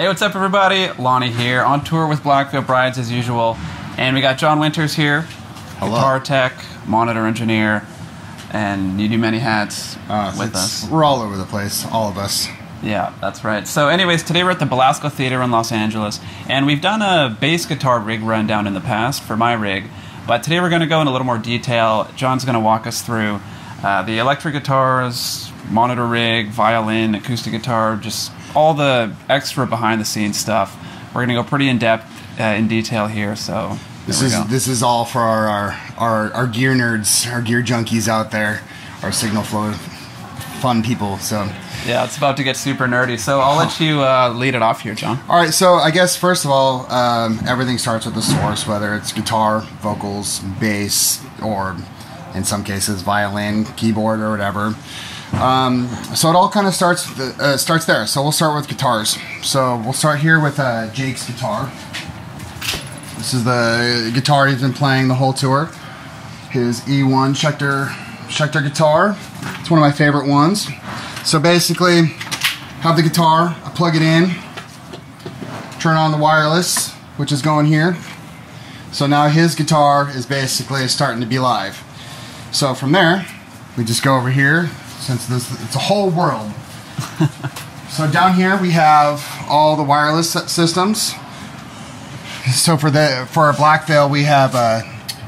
Hey, what's up, everybody? Lonny here, on tour with Black Veil Brides as usual, and we got John Winters here, Hello. guitar tech, monitor engineer, and you do many hats Uh, with us. We're all over the place, all of us. Yeah, that's right. So, anyways, today we're at the Belasco Theater in Los Angeles, and we've done a bass guitar rig rundown in the past for my rig, but today we're going to go in a little more detail. John's going to walk us through uh, the electric guitars, monitor rig, violin, acoustic guitar, just all the extra behind the scenes stuff. We're going to go pretty in depth, uh, in detail here. So, This is go. this is all for our, our our our gear nerds, our gear junkies out there, our signal flow fun people. So, yeah, it's about to get super nerdy. So, I'll let you uh, lead it off here, John. all right. So I guess first of all, um, everything starts with the source, whether it's guitar, vocals, bass, or in some cases violin, keyboard, or whatever. Um, so it all kind of starts uh, starts there. So we'll start with guitars. So we'll start here with uh, Jake's guitar. This is the guitar he's been playing the whole tour. His E1 Schecter Schecter guitar. It's one of my favorite ones. So basically, have the guitar, I plug it in, turn on the wireless, which is going here. So now his guitar is basically starting to be live. So from there, we just go over here, since this it's a whole world. so down here we have all the wireless systems. So for the for our Black Veil, we have uh,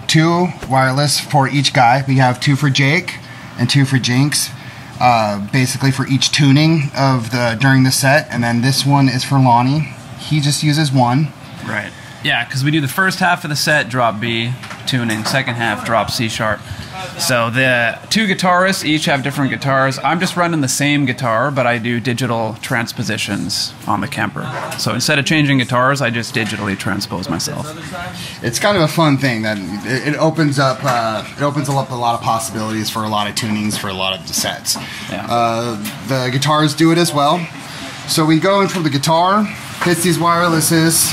two wireless for each guy. We have two for Jake and two for Jinx. Uh, basically for each tuning of the during the set, and then this one is for Lonny. He just uses one. Right. Yeah, because we do the first half of the set drop B tuning, second half drop C sharp. So the two guitarists each have different guitars. I'm just running the same guitar, but I do digital transpositions on the Kemper. So instead of changing guitars, I just digitally transpose myself. It's kind of a fun thing that it, it opens up. Uh, it opens up a lot of possibilities for a lot of tunings for a lot of the sets. Yeah. Uh, the guitars do it as well. So we go in from the guitar, hits these wirelesses,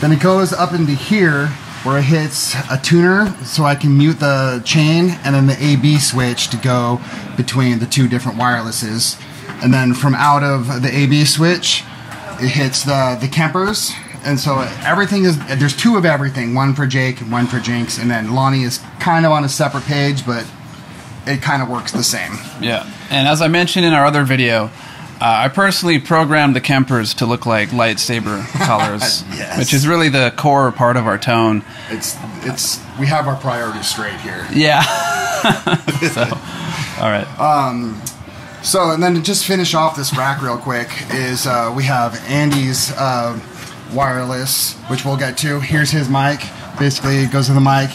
then it goes up into here where it hits a tuner so I can mute the chain and then the AB switch to go between the two different wirelesses. And then from out of the AB switch, it hits the, the Kempers. And so everything is, there's two of everything, one for Jake and one for Jinx. And then Lonny is kind of on a separate page, but it kind of works the same. Yeah. And as I mentioned in our other video, uh, I personally programmed the Kempers to look like lightsaber colors, Yes. which is really the core part of our tone. It's, it's, we have our priorities straight here. Yeah. so, all right. So, and then to just finish off this rack real quick is uh, we have Andy's uh, wireless, which we'll get to. Here's his mic. Basically, it goes to the mic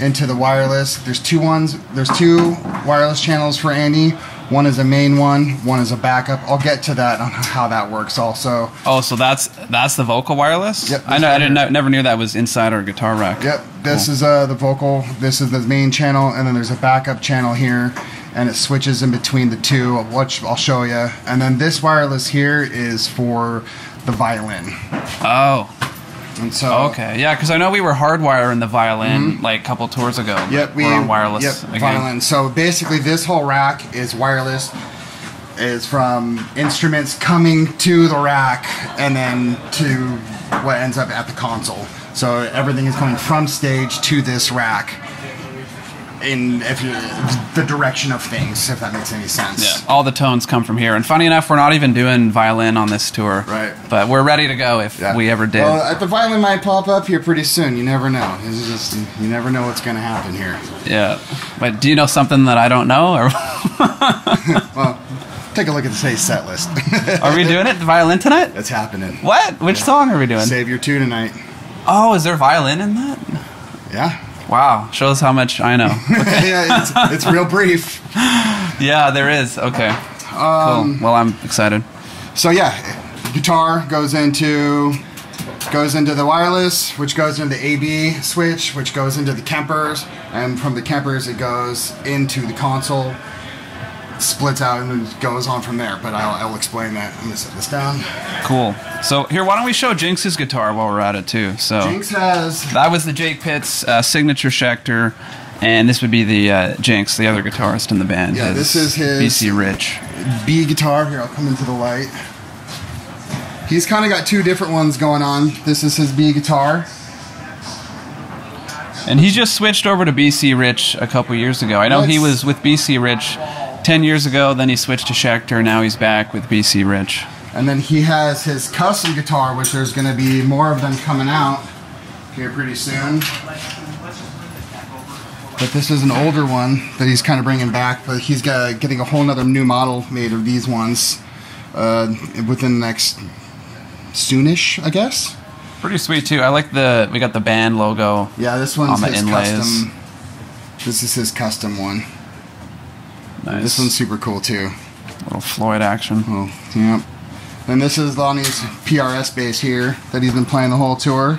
into the wireless. There's two ones. There's two wireless channels for Andy. One is a main one. One is a backup. I'll get to that on how that works also. Oh, so that's that's the vocal wireless. Yep, I know. I didn't know, never knew that was inside our guitar rack. Yep, this is uh, the vocal. This is the main channel, and then there's a backup channel here, and it switches in between the two, which I'll show you. And then this wireless here is for the violin. Oh, And so okay. Yeah, because I know we were hardwiring the violin like a couple tours ago. Mm-hmm. Yep, we we're on wireless Yep, again. violin. So basically, this whole rack is wireless. Is from instruments coming to the rack and then to what ends up at the console. So everything is coming from stage to this rack in if you, the direction of things, if that makes any sense. Yeah, all the tones come from here. And funny enough, we're not even doing violin on this tour. Right. But we're ready to go if Yeah. we ever did. Well, the violin might pop up here pretty soon. You never know. It's just you never know what's going to happen here. yeah. But do you know something that I don't know? Or Well, take a look at today's set list. are we doing it? The violin tonight? That's happening. What? Which song are we doing? Savior two tonight. Oh, is there violin in that? Yeah. Wow, shows how much I know. yeah, it's, it's real brief. yeah, there is. Okay. Um, cool. Well, I'm excited. So yeah, guitar goes into goes into the wireless, which goes into the AB switch, which goes into the Kempers, and from the Kempers it goes into the console, splits out, and then goes on from there. But I'll, I'll explain that. I'm gonna set this down. Cool. So here, why don't we show Jinx's guitar while we're at it too? So Jinx has that was the Jake Pitts uh, signature Schecter, and this would be the uh, Jinx, the other guitarist in the band. Yeah, this is his- BC Rich. B guitar. Here, I'll come into the light. He's kind of got two different ones going on. This is his B guitar. And he just switched over to BC Rich a couple years ago. I know he was with BC Rich 10 years ago, then he switched to Schecter, now he's back with BC Rich. And then he has his custom guitar, which there's going to be more of them coming out here pretty soon. But this is an older one that he's kind of bringing back, but he's got, getting a whole nother new model made of these ones uh, within the next soonish, I guess. Pretty sweet too. I like the we got the band logo. Yeah, this one's On the his inlays. custom. This is his custom one. Nice. This one's super cool too. little Floyd action. Oh, yep. And this is Lonny's PRS bass here that he's been playing the whole tour.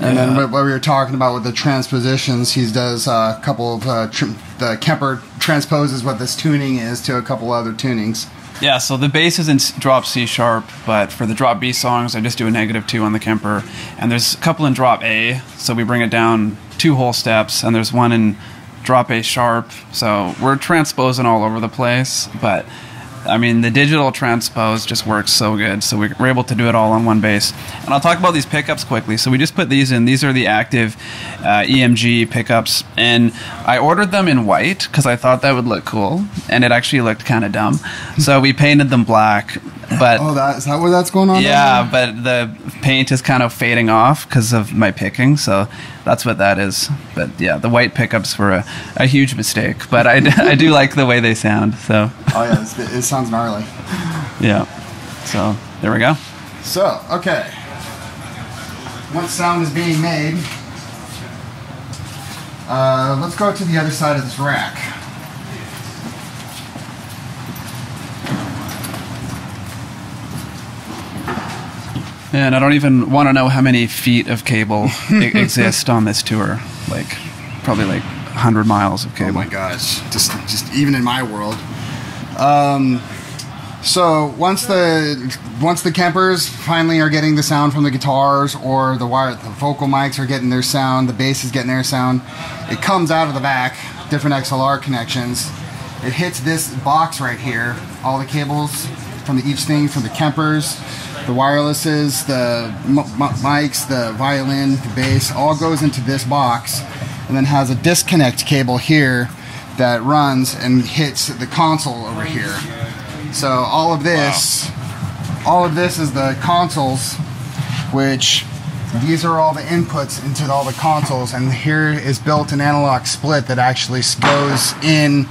And then Yeah. what, what we were talking about with the transpositions, he does uh, a couple of uh, tr- the Kemper transposes what this tuning is to a couple other tunings. Yeah, so the bass is in drop C sharp, but for the drop B songs, I just do a negative two on the Kemper. And there's a couple in drop A, so we bring it down two whole steps, and there's one in drop A sharp. So we're transposing all over the place, but I mean, the digital transpose just works so good, so we- we're able to do it all on one bass. And I'll talk about these pickups quickly. So we just put these in. These are the active uh, EMG pickups, and I ordered them in white because I thought that would look cool, and it actually looked kind of dumb. So we painted them black, but Oh, that is that where that's going on? yeah, but the paint is kind of fading off because of my picking, so that's what that is. But yeah, the white pickups were a, a huge mistake, but I, I do like the way they sound, so Oh yeah, it sounds gnarly. yeah. So there we go. So okay, what sound is being made, uh, let's go to the other side of this rack. And I don't even want to know how many feet of cable exist on this tour. Like, probably like 100 miles of cable. Oh my gosh, just just even in my world. Um, so once the once the Kempers finally are getting the sound from the guitars, or the wire, the vocal mics are getting their sound, the bass is getting their sound, it comes out of the back, different XLR connections. It hits this box right here. All the cables from the, each thing from the Kempers, the wirelesses, the mics, the violin, the bass, all goes into this box, and then has a disconnect cable here that runs and hits the console over here. So all of this, all of this is the consoles, which these are all the inputs into all the consoles, and here is built an analog split that actually goes in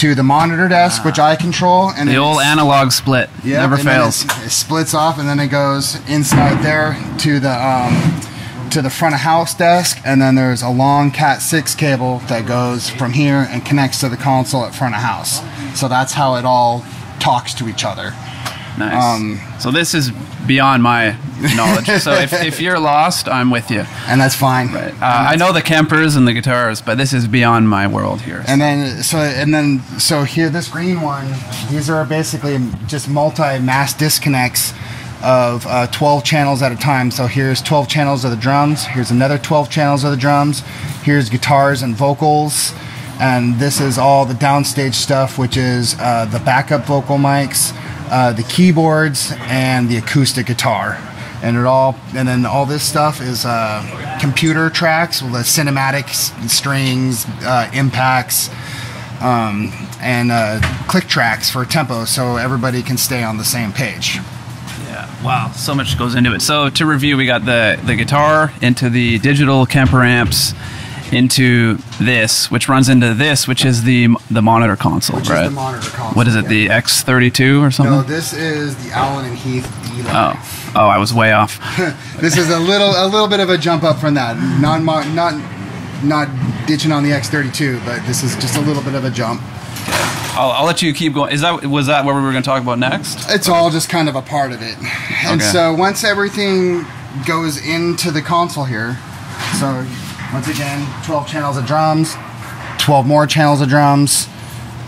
to the monitor desk, which I control, and The old analog split yeah, never fails. it's- It splits off, and then it goes inside there to the um, to the front of house desk, and then there's a long Cat six cable that goes from here and connects to the console at front of house. So that's how it all talks to each other. Nice. um, so this is beyond my knowledge. so if, if you're lost, I'm with you. And that's fine. Right. Uh, I know the Kempers and the guitars, but this is beyond my world here. And then so and then so here this green one, these are basically just multi-mass disconnects of uh, 12 channels at a time. So here's 12 channels of the drums. Here's another 12 channels of the drums. Here's guitars and vocals. And this is all the downstage stuff, which is uh, the backup vocal mics, uh, the keyboards, and the acoustic guitar. And it all, and then all this stuff is uh, computer tracks with the cinematics, strings, uh, impacts, um, and uh, click tracks for tempo, so everybody can stay on the same page. Yeah. Wow. So much goes into it. So to review, we got the the guitar into the digital Kemper amps into this, which runs into this, which is the the monitor console, Which is right? the monitor console, What is it? The. X32 or something? No, this is the Allen and Heath D oh. Oh, I was way off. this is a little a little bit of a jump up from that. Not not not ditching on the X32, but this is just a little bit of a jump. I'll, I'll let you keep going. Is that was that what we were going to talk about next? It's all just kind of a part of it. And Okay. so once everything goes into the console here, so once again, 12 channels of drums, 12 more channels of drums,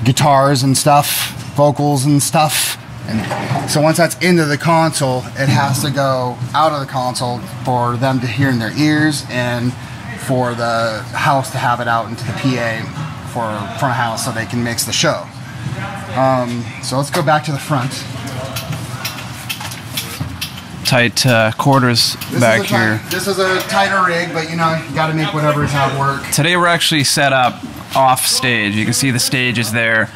guitars and stuff, vocals and stuff. And so once that's into the console, it has to go out of the console for them to hear in their ears and for the house to have it out into the PA for front house so they can mix the show. Um, so let's go back to the front. Tight uh, quarters This back is tight- here. this is a tighter rig, but you know you got to make whatever's how work. Today we're actually set up off stage. You can see the stage is there,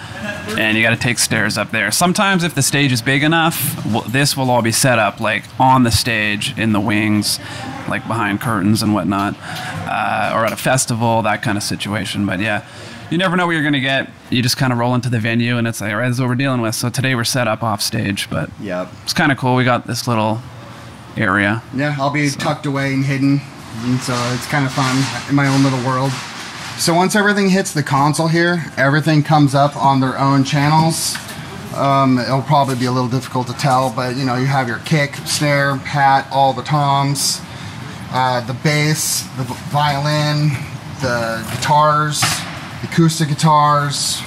and you got to take stairs up there. Sometimes, if the stage is big enough, w- this will all be set up like on the stage in the wings, like behind curtains and whatnot, uh, or at a festival, that kind of situation. But yeah. You never know what you're gonna get. You just kind of roll into the venue, and it's like, all right, this is what we're dealing with. So today we're set up off stage, but Yep. it's kind of cool. We got this little area. Yeah, I'll be tucked away and hidden, and so it's kind of fun in my own little world. So once everything hits the console here, everything comes up on their own channels. Um, it'll probably be a little difficult to tell, but you know you have your kick, snare, hat, all the toms, uh, the bass, the violin, the guitars, the acoustic guitars.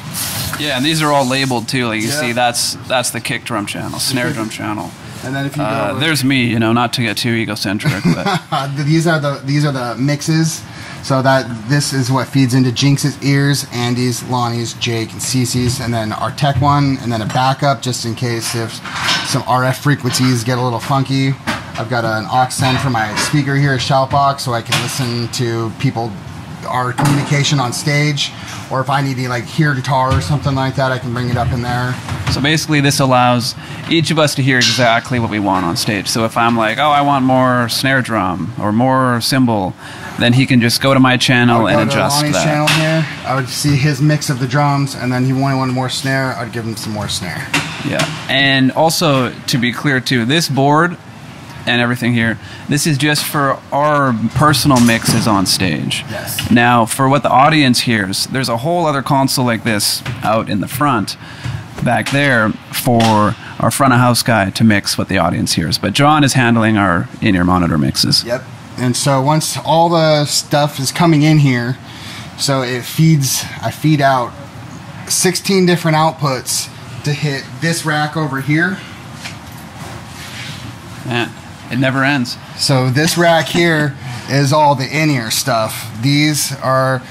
Yeah, and these are all labeled too. Like you Yeah. see, that's that's the kick drum channel, snare drum channel. And then if you Uh, there's me, you know, not to get too egocentric, but these are the these are the mixes. So that this is what feeds into Jinx's ears, Andy's, Lonny's, Jake, and CC's, and then our tech one, and then a backup just in case if some RF frequencies get a little funky. I've got an aux send for my speaker here, a shoutbox, so I can listen to people our communication on stage, or if I need to like hear guitar or something like that, I can bring it up in there. so basically this allows each of us to hear exactly what we want on stage. So if I'm like, oh, I want more snare drum or more cymbal, then he can just go to my channel and would go to adjust Lonny's that. channel here. I would see his mix of the drums, and then he wanted one more snare. I'd give him some more snare. Yeah, and also to be clear too, this board and everything here, this is just for our personal mixes on stage. Yes. Now, for what the audience hears, there's a whole other console like this out in the front, back there, for our front of house guy to mix what the audience hears. But John is handling our in-ear monitor mixes. Yep. And so once all the stuff is coming in here, so it feeds, I feed out 16 different outputs to hit this rack over here. Man, it never ends. So this rack here is all the in-ear stuff. These are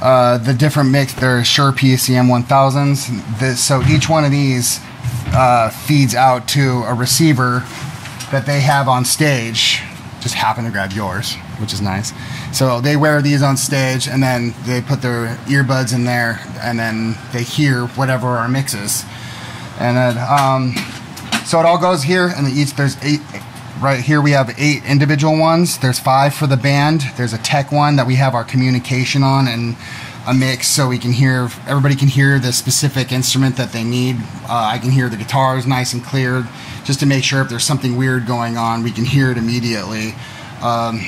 uh, the different mix. They're Shure PSM 1000s. This, so each one of these uh, feeds out to a receiver that they have on stage. Just happen to grab yours, which is nice. So they wear these on stage, and then they put their earbuds in there, and then they hear whatever our mix is. And then, um, so it all goes here, and each there's eight. Right here we have eight individual ones. There's five for the band. There's a tech one that we have our communication on, and a mix so we can hear. Everybody can hear the specific instrument that they need. Uh, I can hear the guitars nice and clear, just to make sure if there's something weird going on, we can hear it immediately. Um,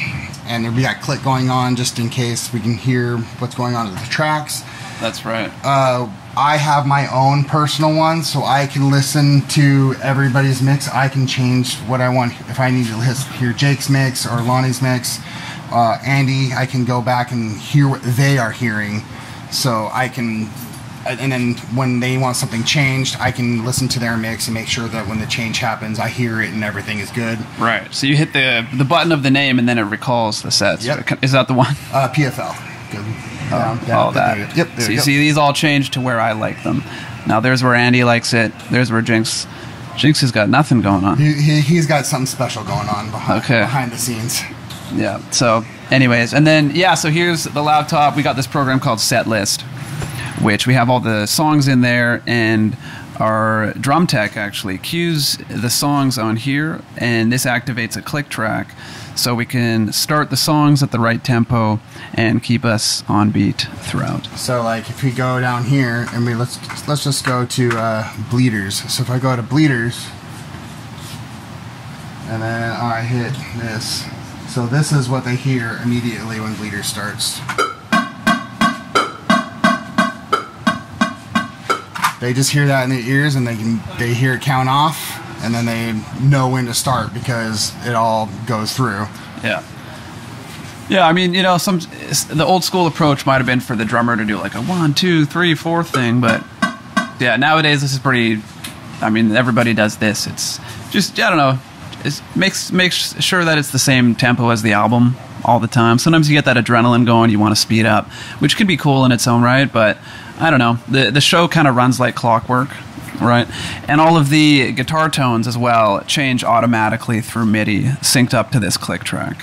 and we got click going on just in case we can hear what's going on with the tracks That's right. uh, I have my own personal one, so I can listen to everybody's mix. I can change what I want. If I need to lis- hear Jake's mix or Lonny's mix, uh, Andy, I can go back and hear what they are hearing. So I can, and then when they want something changed, I can listen to their mix and make sure that when the change happens, I hear it and everything is good. Right. So you hit the the button of the name and then it recalls the sets. Yep. Is that the one? Uh, PFL. Good. Down, down, all that. go. Yep. There so you you see, these all change to where I like them. Now there's where Andy likes it. There's where Jinx. Jinx has got nothing going on. He, he, he's got something special going on behind, Okay. behind the scenes. Yeah. So, anyways, and then yeah. So here's the laptop. We got this program called Setlist, which we have all the songs in there, and our drum tech actually cues the songs on here, and this activates a click track, so we can start the songs at the right tempo and keep us on beat throughout. So like if we go down here and we let's let's just go to uh, bleeders. So if I go to bleeders and then I hit this. So this is what they hear immediately when bleeders starts. They just hear that in their ears and they can they hear it count off and then they know when to start because it all goes through. Yeah. Yeah, I mean, you know, some the old school approach might have been for the drummer to do like a one, two, three, four thing, but yeah, nowadays this is pretty. I mean, everybody does this. It's just I don't know. It makes makes sure that it's the same tempo as the album all the time. Sometimes you get that adrenaline going, you want to speed up, which can be cool in its own right. But I don't know. the The show kind of runs like clockwork, Right. And all of the guitar tones as well change automatically through MIDI, synced up to this click track,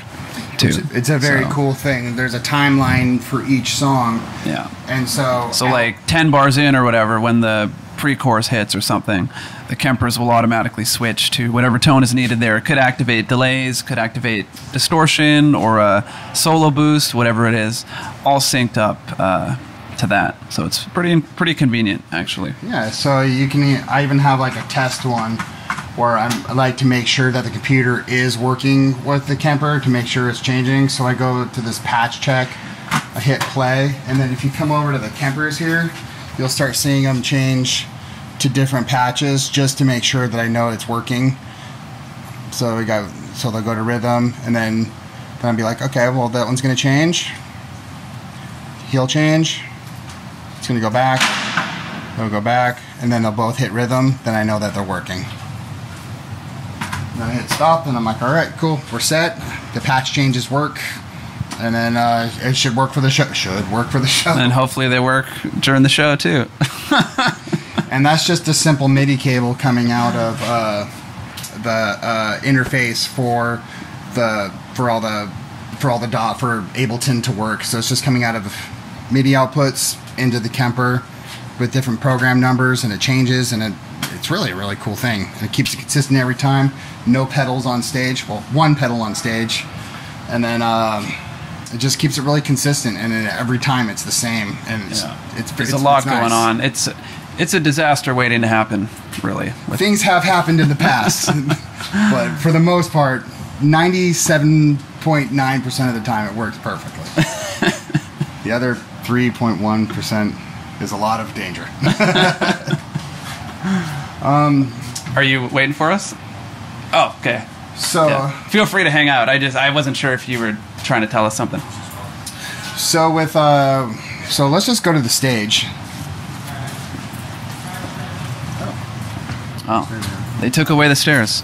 too. It's, it's a very So, cool thing. There's a timeline for each song, Yeah. and so So, like 10 bars in or whatever, when the pre chorus hits or something, the Kempers will automatically switch to whatever tone is needed there. It could activate delays, could activate distortion or a solo boost, whatever it is, all synced up uh, to that. So, it's pretty, pretty convenient, actually. Yeah, so you can. I even have like a test one where I'm, I like to make sure that the computer is working with the Kemper to make sure it's changing. So I go to this patch check, I hit play, and then if you come over to the Kempers here, you'll start seeing them change to different patches just to make sure that I know it's working. So we got so they'll go to rhythm, and then then I'll be like, okay, well that one's gonna change. He'll change. It's gonna go back. They'll go back, and then they'll both hit rhythm. Then I know that they're working. Then I hit stop, and I'm like, all right, cool, we're set. The patch changes work, and then uh, it should work for the show. Should work for the show. And hopefully they work during the show, too. and that's just a simple MIDI cable coming out of uh, the uh, interface for the for all the for all the dot for Ableton to work. So it's just coming out of MIDI outputs into the Kemper with different program numbers, and it changes, and it it's really a really cool thing. And it keeps it consistent every time. No pedals on stage. Well, one pedal on stage, and then. Um, it just keeps it really consistent, and then every time it's the same, and it's Yeah. it's There's it's- a lot it's nice. going on. It's it's a disaster waiting to happen, really. Things have happened in the past, but for the most part, 97.9% of the time it works perfectly. the other 3.1% is a lot of danger. Are you waiting for us? Oh, okay. So, Yeah. Feel free to hang out. I just I wasn't sure if you were trying to tell us something. so with uh, so let's just go to the stage. Oh, they took away the stairs.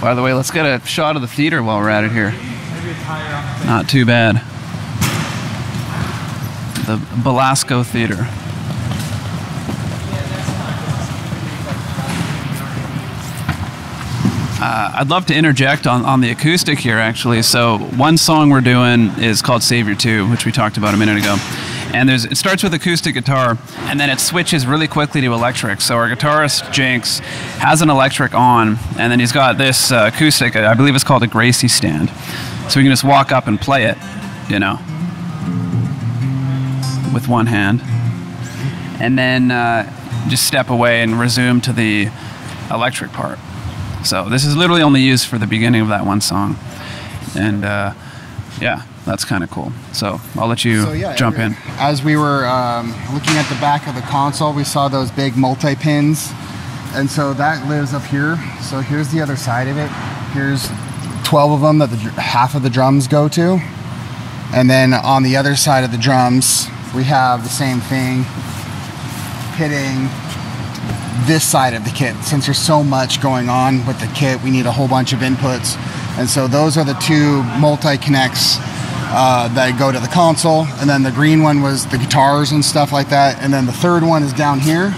By the way, let's get a shot of the theater while we're at it here. Not too bad. The Belasco Theater. Uh, I'd love to interject on, on the acoustic here, actually. So, one song we're doing is called Savior 2, which we talked about a minute ago. And there's, it starts with acoustic guitar, and then it switches really quickly to electric. So, our guitarist, Jinx, has an electric on, and then he's got this uh, acoustic, I believe it's called a Gracie stand. So, we can just walk up and play it, you know, with one hand. And then uh, just step away and resume to the electric part. So this is literally only used for the beginning of that one song, and uh, yeah, that's kind of cool. So I'll let you So yeah, jump in. As we were um, looking at the back of the console, we saw those big multi pins, and so that lives up here. So here's the other side of it. Here's 12 of them that the half of the drums go to, and then on the other side of the drums, we have the same thing hitting this side of the kit. Since there's so much going on with the kit, we need a whole bunch of inputs. And so those are the two multi connects uh, that go to the console. And then the green one was the guitars and stuff like that. And then the third one is down here.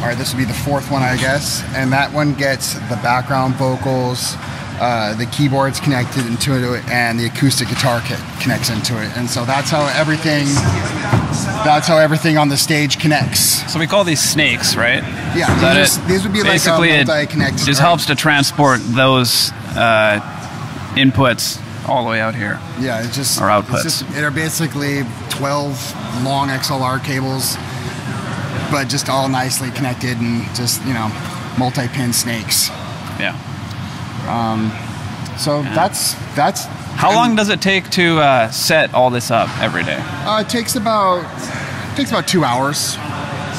All right, this would be the fourth one, I guess. And that one gets the background vocals, uh, the keyboards connected into it, and the acoustic guitar kit connects into it. And so that's how everything. That's how everything on the stage connects. So we call these snakes, right? Yeah, these, it? are- these would be Basically, like a it multi-connected. just helps to transport those uh, inputs all the way out here. Yeah, it's just or outputs. It's just, they're basically twelve long XLR cables, but just all nicely connected and just you know multi-pin snakes. Yeah. So that's that's. How long does it take to uh, set all this up every day? Uh, it takes about takes about two hours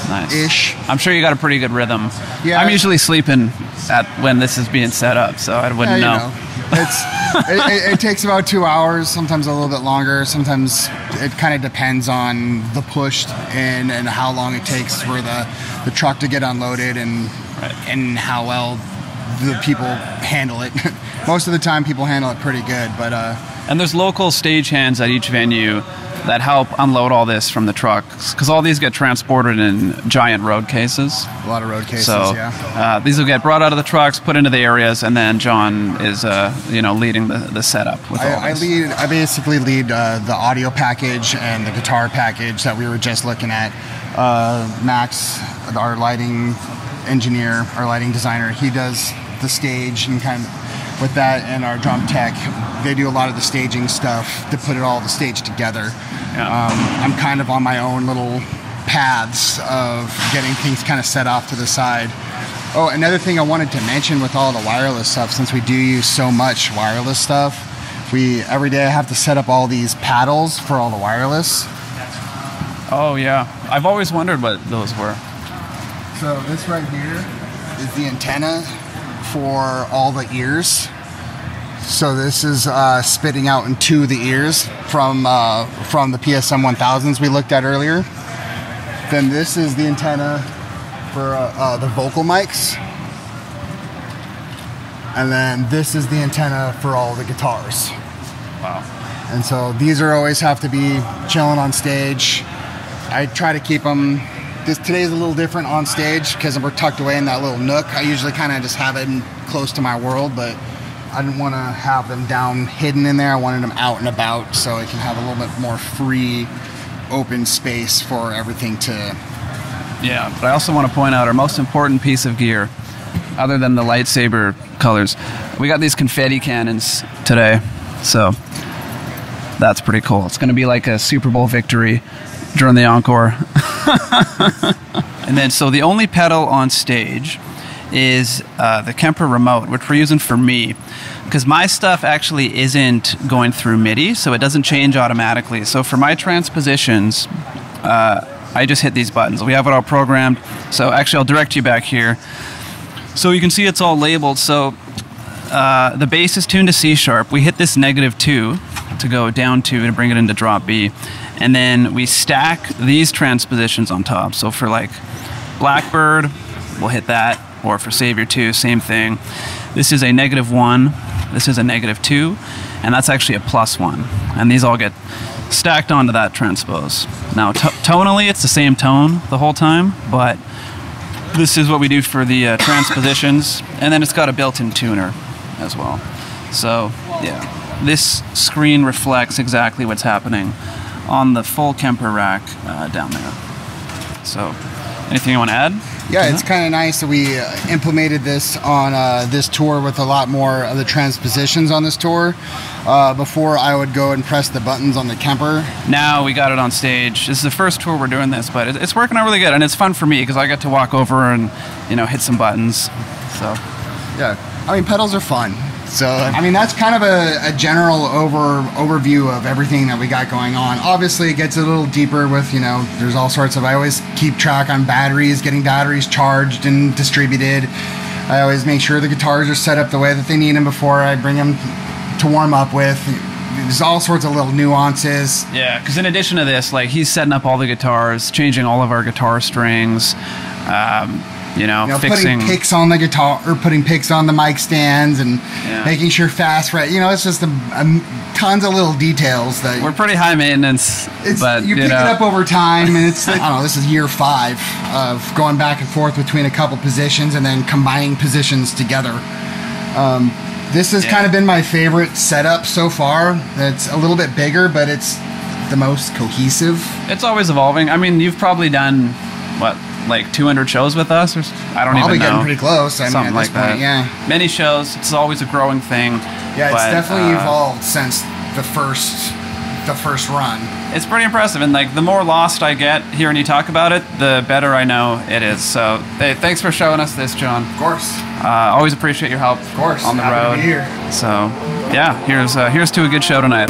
Nice. ish. I'm sure you got a pretty good rhythm. Yeah. I'm usually sleeping at when this is being set up, so I wouldn't you know. know, it's it, it, it takes about two hours, sometimes a little bit longer. Sometimes it kind of depends on the push and and how long it takes for the the truck to get unloaded and Right. and how well the people handle it. Most of the time, people handle it pretty good, but uh, And there's local stagehands at each venue that help unload all this from the trucks because all these get transported in giant road cases. A lot of road cases, So yeah. uh, these will get brought out of the trucks, put into the areas, and then John is uh, you know leading the, the setup I, I lead. I basically lead uh, the audio package and the guitar package that we were just looking at. Uh, Max, our lighting engineer, our lighting designer, he does the stage and kind of with that, and our drum tech, they do a lot of the staging stuff to put it all the stage together. Yeah. Um, I'm kind of on my own little paths of getting things kind of set off to the side. Oh, another thing I wanted to mention with all the wireless stuff, since we do use so much wireless stuff, we every day I have to set up all these paddles for all the wireless. Oh yeah, I've always wondered what those were. So this right here is the antenna for all the ears. So this is uh, spitting out into the ears from uh, from the PSM 1000s we looked at earlier. Then this is the antenna for uh, uh, the vocal mics. And then this is the antenna for all the guitars. Wow. And so these are always have to be chilling on stage. I try to keep them. This today's a little different on stage because we're tucked away in that little nook. I usually kind of just have it close to my world, but I didn't want to have them down hidden in there. I wanted them out and about so I can have a little bit more free, open space for everything to. Yeah, but I also want to point out our most important piece of gear, other than the lightsaber colors. We got these confetti cannons today, so that's pretty cool. It's going to be like a Super Bowl victory during the encore. and then, so the only pedal on stage is uh, the Kemper remote, which we're using for me. Because my stuff actually isn't going through MIDI, so it doesn't change automatically. So for my transpositions, uh, I just hit these buttons. We have it all programmed. So actually, I'll direct you back here. So you can see it's all labeled. So uh, the bass is tuned to C sharp. We hit this negative two to go down two to bring it into drop B. And then we stack these transpositions on top. So for like Blackbird, we'll hit that. Or for Savior 2, same thing. This is a negative one. This is a negative two. And that's actually a plus one. And these all get stacked onto that transpose. Now, to- tonally, it's the same tone the whole time, but this is what we do for the uh, transpositions, and then it's got a built-in tuner as well. So yeah, this screen reflects exactly what's happening on the full Kemper rack uh, down there. So, anything you want to add? Yeah, it's kind of nice that we uh, implemented this on uh, this tour with a lot more of the transpositions on this tour. Uh, before I would go and press the buttons on the Kemper. Now we got it on stage. This is the first tour we're doing this, but it- it's working out really good, and it's fun for me because I get to walk over and you know hit some buttons. So Yeah, I mean pedals are fun. So I mean that's kind of a, a general over overview of everything that we got going on. Obviously, it gets a little deeper with you know there's all sorts of. I always keep track on batteries, getting batteries charged and distributed. I always make sure the guitars are set up the way that they need them before I bring them to warm up with. There's all sorts of little nuances. Yeah, because in addition to this, like he's setting up all the guitars, changing all of our guitar strings, um, you know, You know, fixing. putting picks on the guitar or putting picks on the mic stands and Yeah. making sure fast right. You know, it's just a, a tons of little details that We're pretty high maintenance, It's, but you you pick know, it up over time, and it's like, I don't know. This is year five of going back and forth between a couple positions and then combining positions together. Um, this has Yeah. kind of been my favorite setup so far. It's a little bit bigger, but it's the most cohesive. it's always evolving. I mean, you've probably done what, like 200 shows with us, or I don't Probably even know. getting pretty close. I mean, Something at this like point, that. yeah, Many shows. It's always a growing thing. yeah. It's but, definitely uh, evolved since the first the first run. It's pretty impressive, and like the more lost I get hearing you talk about it, the better I know it is. So, hey, thanks for showing us this, John. Of course, Uh, always appreciate your help. Of course. on the Happy road. here. So, yeah, here's uh, here's to a good show tonight.